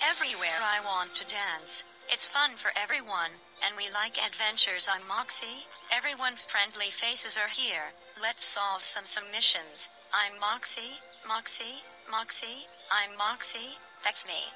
Everywhere I want to dance. It's fun for everyone, and we like adventures I'm Moxy. Everyone's friendly faces are here. Let's solve some submissions. I'm Moxy, Moxy, Moxy, I'm Moxy, that's me.